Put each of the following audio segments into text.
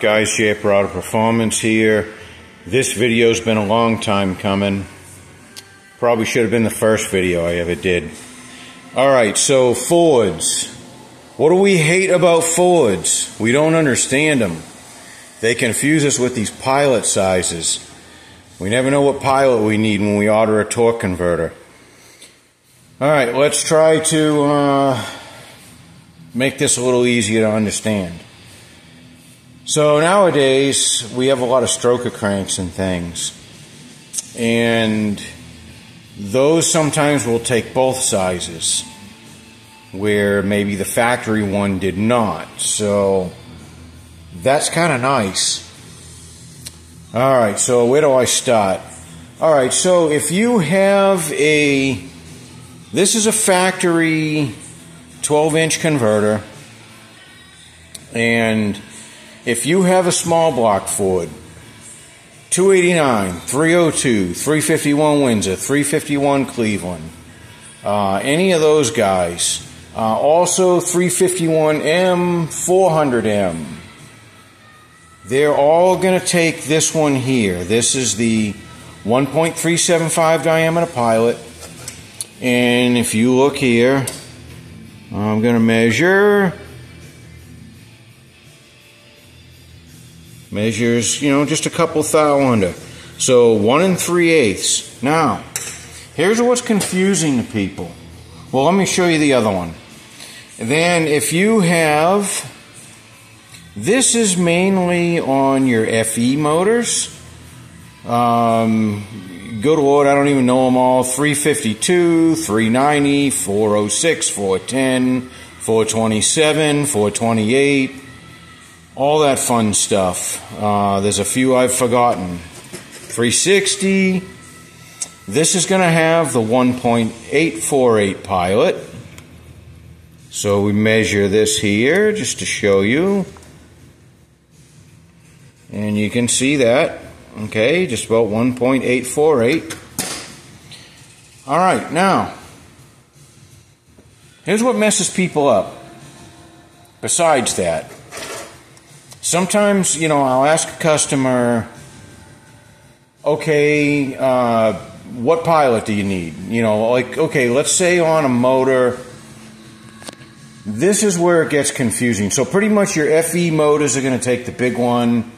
Guys, Jay Broader Performance here. This video's been a long time coming. Probably should have been the first video I ever did. Alright, so Fords. What do we hate about Fords? We don't understand them. They confuse us with these pilot sizes. We never know what pilot we need when we order a torque converter. Alright, let's try to uh, make this a little easier to understand. So nowadays we have a lot of stroker cranks and things, and those sometimes will take both sizes, where maybe the factory one did not. So that's kind of nice. All right, so where do I start? All right, so if you have a, this is a factory 12 inch converter, and if you have a small block Ford, 289, 302, 351 Windsor, 351 Cleveland, uh, any of those guys, uh, also 351M, 400M, they're all going to take this one here. This is the 1.375 diameter pilot. And if you look here, I'm going to measure measures, you know, just a couple thou under. So one and three eighths. Now, here's what's confusing to people. Well, let me show you the other one. Then if you have, this is mainly on your FE motors. Um, go to what, I don't even know them all. 352, 390, 406, 410, 427, 428, all that fun stuff. Uh, there's a few I've forgotten. 360. This is going to have the 1.848 pilot. So we measure this here just to show you. And you can see that. Okay, just about 1.848. All right, now, here's what messes people up. Besides that, sometimes, you know, I'll ask a customer, okay, uh, what pilot do you need? You know, like, okay, let's say on a motor, this is where it gets confusing. So pretty much your FE motors are going to take the big one.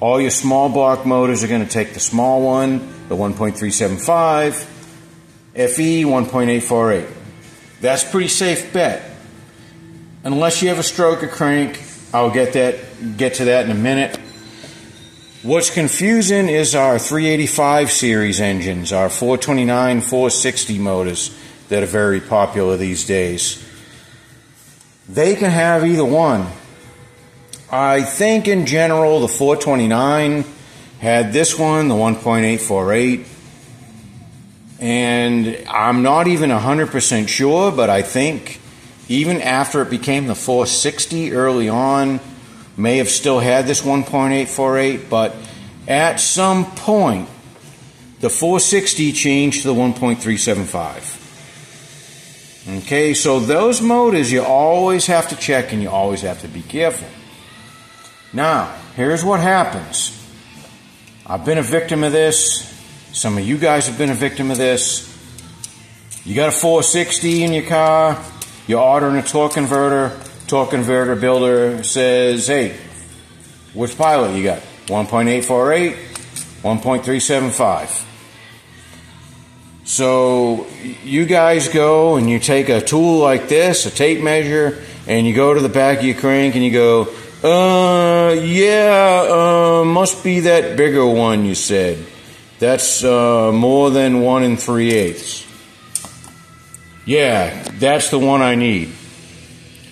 All your small block motors are going to take the small one, the 1.375, FE 1.848. That's pretty safe bet. Unless you have a stroker crank I'll get that get to that in a minute. What's confusing is our 385 series engines, our 429, 460 motors that are very popular these days. They can have either one. I think in general the 429 had this one, the 1.848. And I'm not even 100% sure, but I think even after it became the 460 early on, may have still had this 1.848, but at some point, the 460 changed to the 1.375. Okay, so those motors you always have to check and you always have to be careful. Now, here's what happens. I've been a victim of this. Some of you guys have been a victim of this. You got a 460 in your car you're ordering a torque converter. Torque converter builder says, hey, which pilot you got? 1.848, 1.375. So you guys go and you take a tool like this, a tape measure, and you go to the back of your crank and you go, uh, yeah, uh, must be that bigger one you said. That's uh, more than one and three eighths. Yeah, that's the one I need.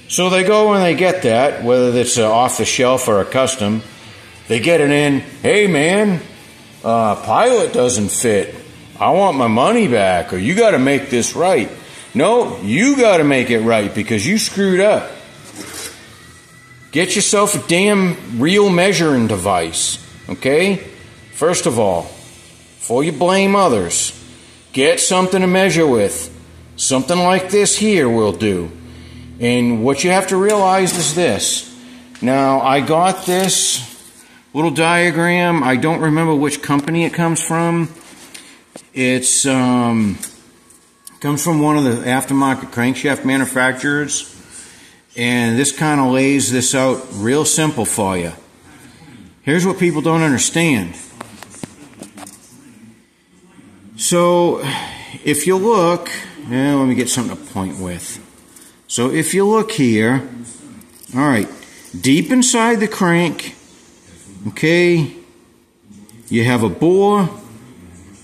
So they go and they get that, whether it's off the shelf or a custom. They get it in. Hey, man, uh, pilot doesn't fit. I want my money back, or you got to make this right. No, you got to make it right because you screwed up. Get yourself a damn real measuring device, okay? First of all, before you blame others, get something to measure with. Something like this here will do. And what you have to realize is this. Now, I got this little diagram. I don't remember which company it comes from. It's um, comes from one of the aftermarket crankshaft manufacturers. And this kind of lays this out real simple for you. Here's what people don't understand. So, if you look, eh, let me get something to point with. So, if you look here, all right, deep inside the crank, okay, you have a bore,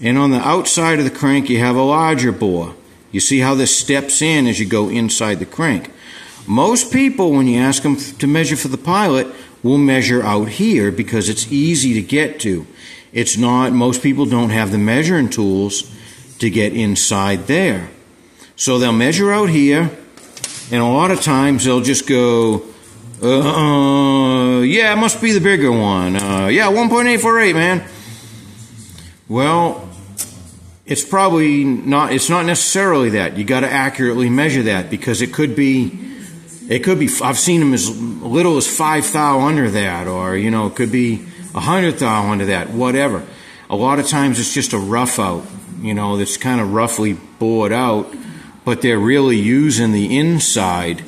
and on the outside of the crank, you have a larger bore. You see how this steps in as you go inside the crank. Most people, when you ask them to measure for the pilot, will measure out here because it's easy to get to. It's not, most people don't have the measuring tools to get inside there. So they'll measure out here, and a lot of times they'll just go, uh, yeah, it must be the bigger one. Uh, yeah, 1.848, man. Well, it's probably not, it's not necessarily that. You got to accurately measure that because it could be, it could be, I've seen them as little as five thou under that, or, you know, it could be a hundred thou under that, whatever. A lot of times it's just a rough out, you know, that's kind of roughly bored out, but they're really using the inside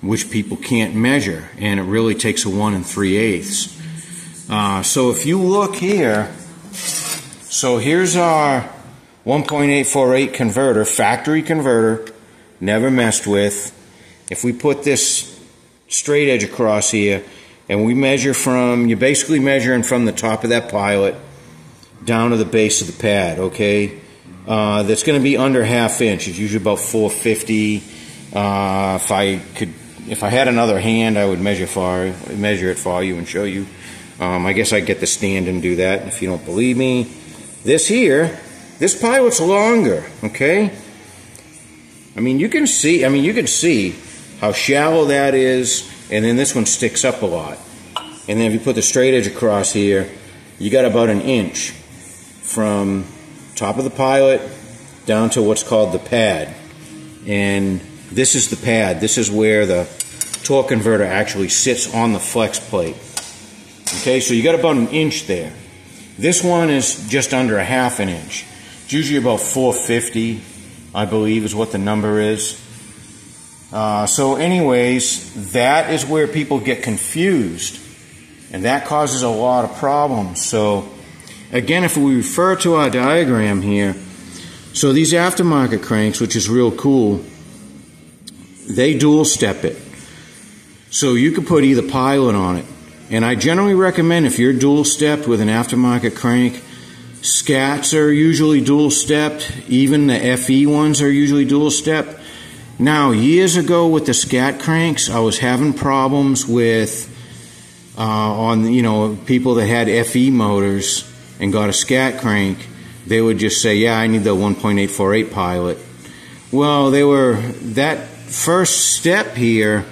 which people can't measure, and it really takes a 1 and 3 eighths. Uh, so if you look here, so here's our 1.848 converter, factory converter, never messed with. If we put this straight edge across here, and we measure from, you're basically measuring from the top of that pilot down to the base of the pad, okay? Uh, that's going to be under half inch. It's usually about 450. Uh, if I could if I had another hand, I would measure for measure it for you and show you. Um, I guess I'd get the stand and do that if you don't believe me. This here, this pilot's longer, okay? I mean, you can see, I mean, you can see how shallow that is, and then this one sticks up a lot. And then if you put the straight edge across here, you got about an inch from top of the pilot down to what's called the pad. And this is the pad. This is where the torque converter actually sits on the flex plate. Okay, so you got about an inch there. This one is just under a half an inch. It's usually about 450, I believe, is what the number is. Uh, so, anyways, that is where people get confused, and that causes a lot of problems. So, again, if we refer to our diagram here, so these aftermarket cranks, which is real cool, they dual step it. So you could put either pilot on it. And I generally recommend if you're dual stepped with an aftermarket crank, scats are usually dual stepped, even the FE ones are usually dual stepped. Now, years ago with the scat cranks, I was having problems with uh, on you know people that had FE motors and got a scat crank. They would just say, "Yeah, I need the 1.848 pilot." Well, they were that first step here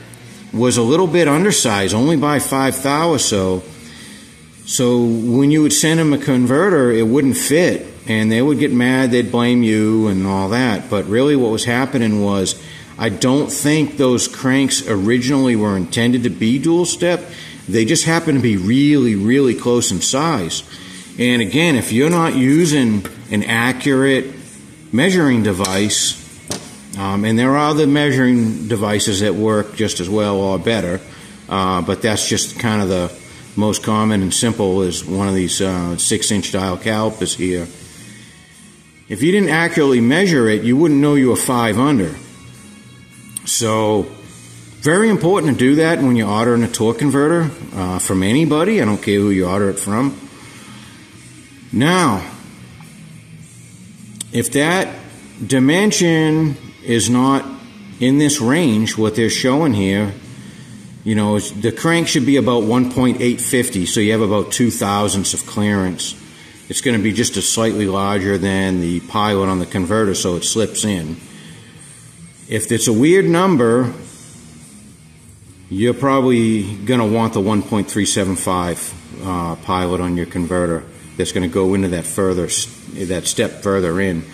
was a little bit undersized, only by 5 thou or so. So when you would send them a converter, it wouldn't fit, and they would get mad, they'd blame you and all that. But really, what was happening was, I don't think those cranks originally were intended to be dual step. They just happen to be really, really close in size. And again, if you're not using an accurate measuring device, um, and there are other measuring devices that work just as well or better, uh, but that's just kind of the most common and simple is one of these uh, six inch dial calipers here. If you didn't accurately measure it, you wouldn't know you were five under. So, very important to do that when you're ordering a torque converter uh, from anybody. I don't care who you order it from. Now, if that dimension is not in this range, what they're showing here, you know, the crank should be about 1.850, so you have about two thousandths of clearance. It's going to be just a slightly larger than the pilot on the converter, so it slips in. If it's a weird number, you're probably going to want the 1.375 uh, pilot on your converter. That's going to go into that further, that step further in.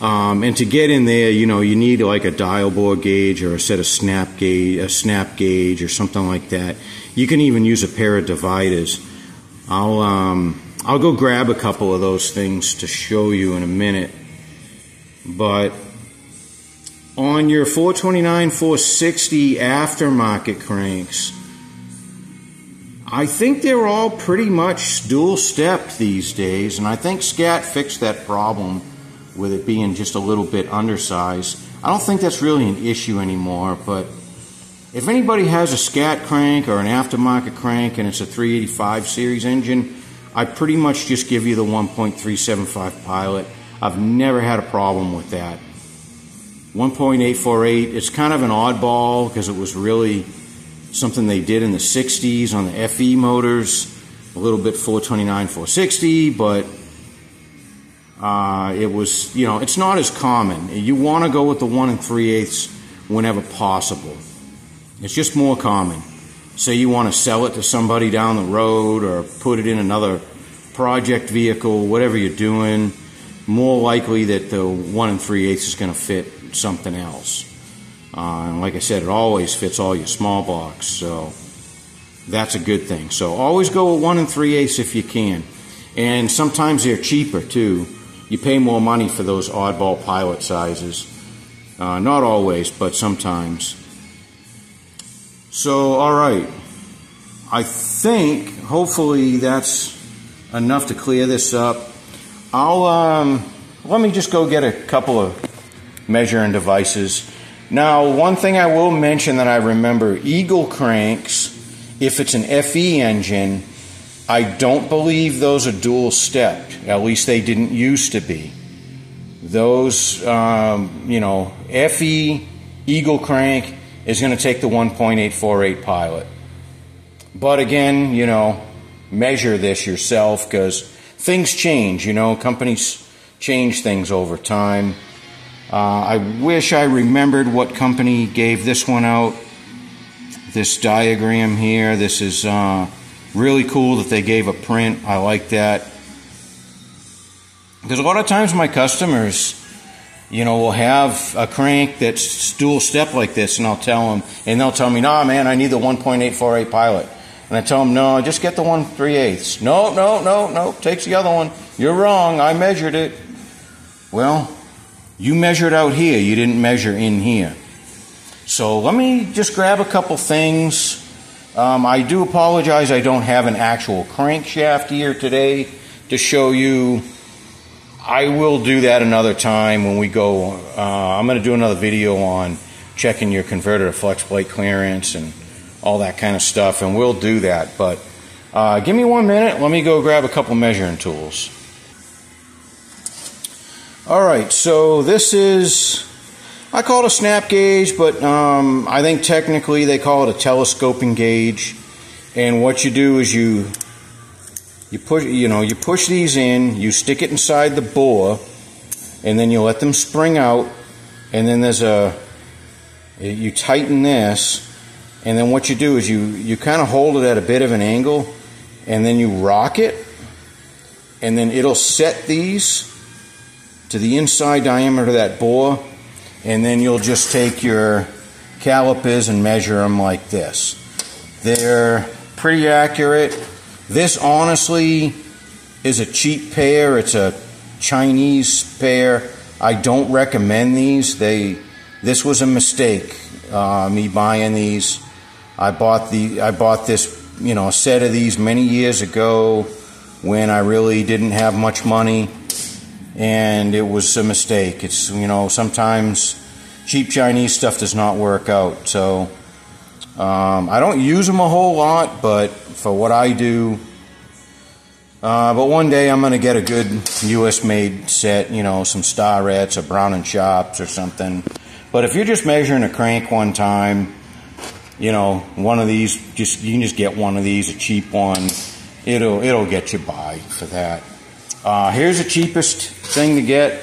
Um, and to get in there, you know, you need like a dial bore gauge or a set of snap gauge, a snap gauge or something like that. You can even use a pair of dividers. I'll um, I'll go grab a couple of those things to show you in a minute. But on your 429, 460 aftermarket cranks, I think they're all pretty much dual stepped these days, and I think Scat fixed that problem with it being just a little bit undersized. I don't think that's really an issue anymore, but if anybody has a Scat crank or an aftermarket crank and it's a 385 series engine, I pretty much just give you the 1.375 Pilot. I've never had a problem with that. 1.848, it's kind of an oddball because it was really something they did in the 60s on the FE motors, a little bit 429, 460, but uh, it was, you know, it's not as common. You want to go with the 1 and 3 eighths whenever possible. It's just more common. Say you want to sell it to somebody down the road or put it in another project vehicle, whatever you're doing, more likely that the 1 and 3 eighths is going to fit something else. Uh, and like I said, it always fits all your small blocks, so that's a good thing. So always go with 1 and 3 eighths if you can. And sometimes they're cheaper too. You pay more money for those oddball pilot sizes. Uh, not always, but sometimes. So, all right. I think hopefully that's enough to clear this up. I'll um, let me just go get a couple of measuring devices. Now, one thing I will mention that I remember Eagle cranks, if it's an FE engine, I don't believe those are dual stepped. At least they didn't used to be. Those, um, you know, FE Eagle crank is going to take the 1.848 pilot. But again, you know, measure this yourself because things change, you know, companies change things over time. Uh, I wish I remembered what company gave this one out. This diagram here, this is uh, really cool that they gave a print. I like that. Because a lot of times my customers, you know, will have a crank that's dual step like this, and I'll tell them, and they'll tell me, nah, man, I need the 1.848 pilot. And I tell them, no, just get the 1 3 eighths. No, no, no, no, takes the other one. You're wrong, I measured it. Well, you measured out here, you didn't measure in here. So let me just grab a couple things. Um, I do apologize, I don't have an actual crankshaft here today to show you. I will do that another time when we go. Uh, I'm going to do another video on checking your converter to flex plate clearance and all that kind of stuff, and we'll do that. But uh, give me one minute. Let me go grab a couple measuring tools. All right, so this is, I call it a snap gauge, but um, I think technically they call it a telescoping gauge. And what you do is you you push you know you push these in, you stick it inside the bore, and then you let them spring out, and then there's a you tighten this, and then what you do is you you kind of hold it at a bit of an angle, and then you rock it, and then it'll set these to the inside diameter of that bore, and then you'll just take your calipers and measure them like this. They're pretty accurate. This honestly is a cheap pair. It's a Chinese pair. I don't recommend these. They this was a mistake. Uh, me buying these. I bought the I bought this you know a set of these many years ago when I really didn't have much money and it was a mistake. It's you know sometimes cheap Chinese stuff does not work out. So um, I don't use them a whole lot, but for what I do. Uh, but one day I'm going to get a good U.S. made set, you know, some Starretts or Brown and Sharpes or something. But if you're just measuring a crank one time, you know, one of these, just you can just get one of these, a cheap one. It'll it'll get you by for that. Uh, here's the cheapest thing to get